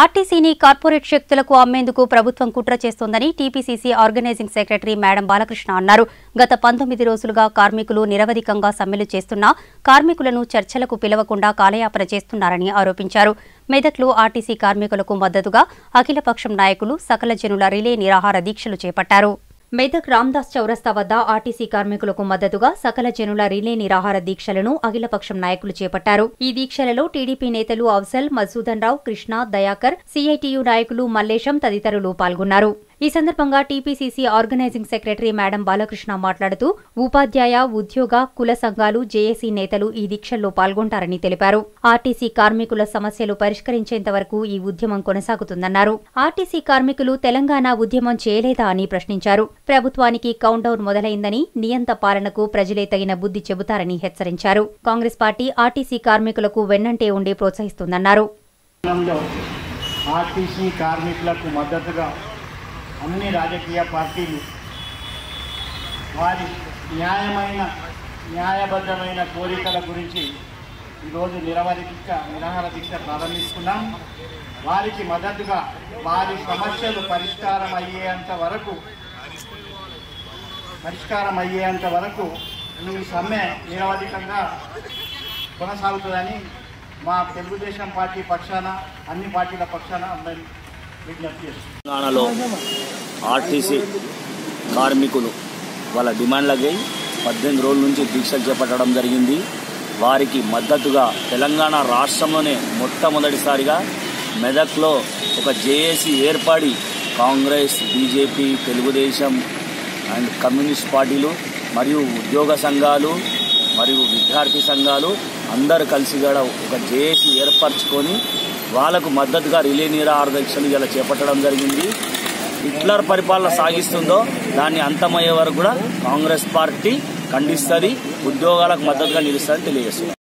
ఆర్టీసీని కార్పొరేట్ శక్తులకు అమ్మేందుకు ప్రభుత్వం కుట్ర చేస్తోందని TPCC organising secretary Medam Balakrishna అన్నారు. గత పంతొమ్మిది రోజులుగా కార్మికులు నిరవధికంగా సమ్మెలు చేస్తున్నా కార్మికులను చర్చలకు పిలవకుండా కాలయాపన చేస్తున్నారని ఆరోపించారు. మెదక్లో ఆర్టీసీ కార్మికులకు మద్దతుగా అఖిలపక్షం నాయకులు సకల జనుల రిలే నిరాహార దీక్షలు చేపట్టారు. మెదక్ రామ్దాస్ చౌరస్తా వద్ద ఆర్టీసీ కార్మికులకు మద్దతుగా సకల జనుల రిలే నిరాహార దీక్షలను అఖిలపక్షం నాయకులు చేపట్టారు. ఈ దీక్షలలో టీడీపీ నేతలు అవసల్ మధుసూదన్ రావు కృష్ణ దయాకర్ సీఐటియు నాయకులు మల్లేశం తదితరులు పాల్గొన్నారు. ఈ సందర్భంగా TPCC organising secretary Medam Balakrishna మాట్లాడుతూ ఉపాధ్యాయ ఉద్యోగ కుల సంఘాలు జేఏసీ నేతలు ఈ దీక్షల్లో పాల్గొంటారని తెలిపారు. ఆర్టీసీ కార్మికుల సమస్యలు పరిష్కరించేంత వరకు ఈ ఉద్యమం కొనసాగుతుందన్నారు. ఆర్టీసీ కార్మికులు తెలంగాణ ఉద్యమం చేయలేదా అని ప్రశ్నించారు. ప్రభుత్వానికి కౌంటౌన్ మొదలైందని నియంత పాలనకు ప్రజలే తగిన బుద్ధి చెబుతారని హెచ్చరించారు. కాంగ్రెస్ పార్టీ ఆర్టీసీ కార్మికులకు వెన్నంటే ఉండి ప్రోత్సహిస్తుందన్నారు. ఆర్టీసీ కార్మికులకు మద్దతుగా అన్ని రాజకీయ పార్టీలు వారి న్యాయమైన న్యాయబద్ధమైన కోరికల గురించి ఈరోజు నిరవధిక నిరాహార దీక్ష ప్రారంభిస్తున్నాం. వారికి మద్దతుగా వారి సమస్యలు పరిష్కారం అయ్యేంత వరకు పరిష్కారం అయ్యేంత వరకు ఈ సమ్మె నిరవధికంగా కొనసాగుతుందని మా తెలుగుదేశం పార్టీ పక్షాన అన్ని పార్టీల పక్షాన అందరి తెలంగాణలో ఆర్టీసీ కార్మికులు వాళ్ళ డిమాండ్లకై పద్దెనిమిది రోజుల నుంచి దీక్షలు చేపట్టడం జరిగింది. వారికి మద్దతుగా తెలంగాణ రాష్ట్రంలోనే మొట్టమొదటిసారిగా మెదక్లో ఒక జేఏసీ ఏర్పడి Congress BJP Telugu Desam and communist పార్టీలు మరియు ఉద్యోగ సంఘాలు మరియు విద్యార్థి సంఘాలు అందరు కలిసి కూడా ఒక జేఏసీ ఏర్పరచుకొని వాళ్ళకు మద్దతుగా రిలే నిరాహార దీక్షలు ఇలా చేపట్టడం జరిగింది. హిట్లర్ పరిపాలన సాగిస్తుందో దాన్ని అంతమయ్యే వరకు కూడా కాంగ్రెస్ పార్టీ ఖండిస్తుంది ఉద్యోగాలకు మద్దతుగా నిలుస్తుందని తెలియజేస్తుంది